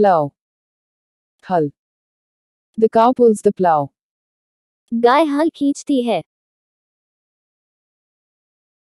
plow. Hull. The cow pulls the plow. गाय हल खींचती है